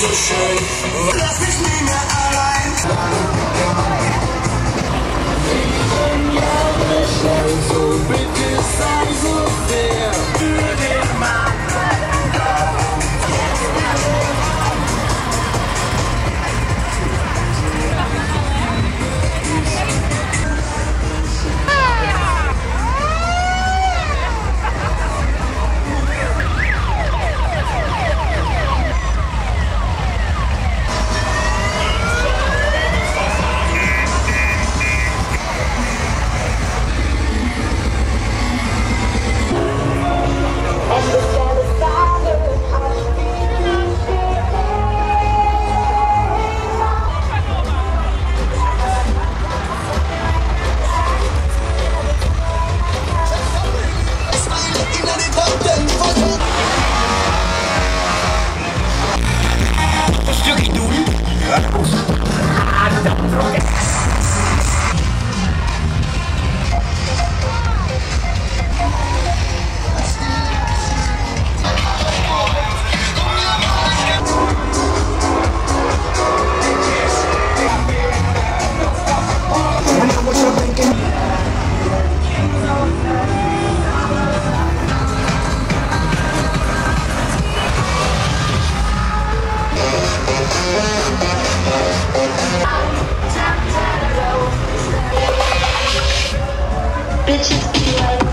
so schön. Lass mich nie mehr allein. bitches. Be like...